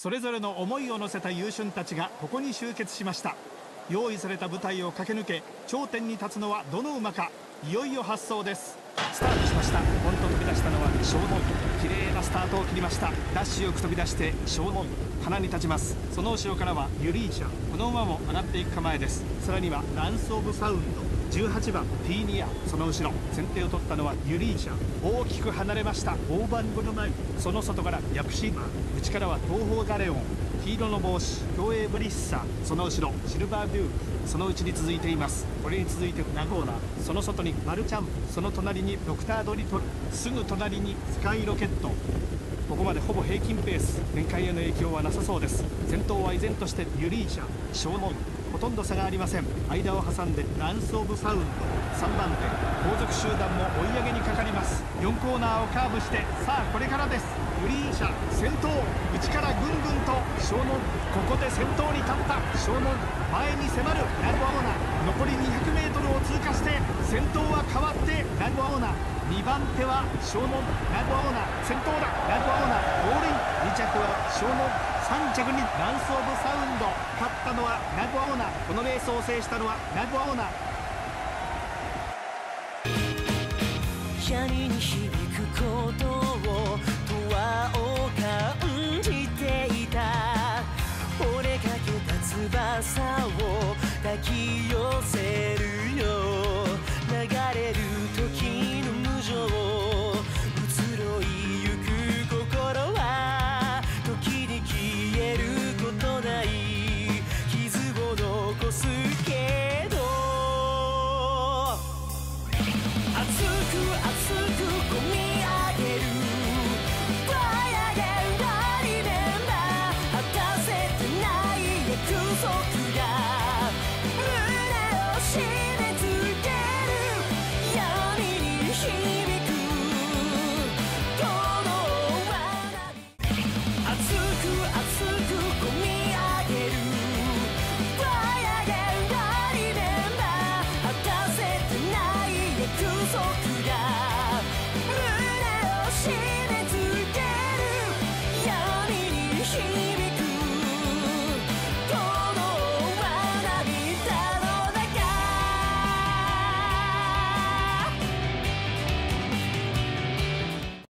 それぞれの思いを乗せた優秀たちがここに集結しました。用意された舞台を駆け抜け頂点に立つのはどの馬かいよいよ発走です。スタートしました。ポンと飛び出したのは正門。綺麗なスタートを切りました。ダッシュよく飛び出して正門。鼻に立ちます。その後ろからはユリーシャ。この馬も上がっていく構えです。さらにはランス・オブ・サウンド。18番ティーニア。その後ろ先手を取ったのはユリーシャ。大きく離れました。大番号の前その外からヤプシーマン。内からは東方ガレオン。黄色の帽子。競泳ブリッサその後ろシルバーデュー。そのうちに続いています。これに続いてナゴーナその外にマルチャンその隣にドクタードリトル。すぐ隣にスカイロケット。ここまでほぼ平均ペース展開への影響はなさそうです。先頭は依然としてユリーシャショーモン。ほとんど差がありません。間を挟んでランス・オブ・サウンド。3番手。後続集団も追い上げにかかります。4コーナーをカーブしてさあこれからです。ユリーシャ先頭。内からぐんぐんと湘南ここで先頭に立った。湘南前に迫る。ラグアオナ。残り 200m を通過して先頭は変わってラグアオナ。2番手は湘南ラグアオナ先頭だラグアオナゴールイン2 3着にランス・オブ・サウンド勝ったのはナグアオナこのレースを制したのはナグアオナ闇に響くことをとはを感じていた。折れかけた翼を抱き寄せる